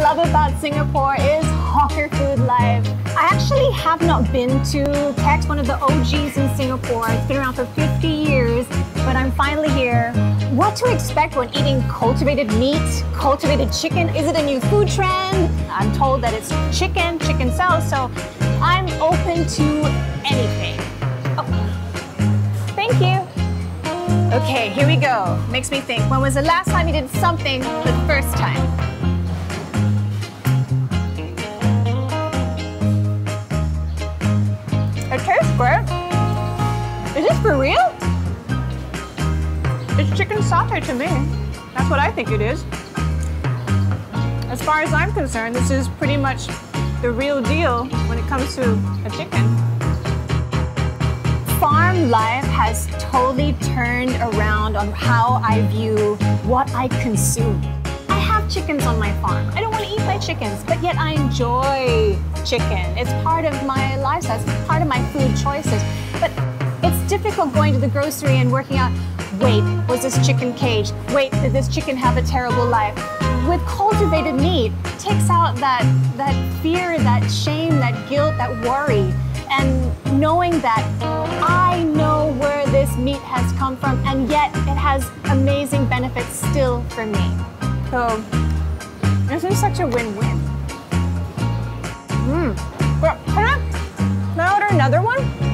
love about Singapore is hawker food life. I actually have not been to Kex, one of the OGs in Singapore. It's been around for 50 years, but I'm finally here. What to expect when eating cultivated meat, cultivated chicken? Is it a new food trend? I'm told that it's chicken, chicken cells, so I'm open to anything. Oh, thank you. Okay, here we go. Makes me think, when was the last time you did something the first time? It tastes great. Is this for real? It's chicken satay to me. That's what I think it is. As far as I'm concerned, this is pretty much the real deal when it comes to a chicken. Farm life has totally turned around on how I view what I consume. I have chickens on my farm. I don't want to eat my chickens, but yet I enjoy chicken. It's part of my lifestyle, it's part of my food choices. But it's difficult going to the grocery and working out wait, was this chicken caged? Wait, did this chicken have a terrible life? With cultivated meat, takes out that, that fear, that shame, that guilt, that worry. And knowing that I know where this meat has come from, and yet it has amazing benefits still for me. So, this is such a win-win. Another one?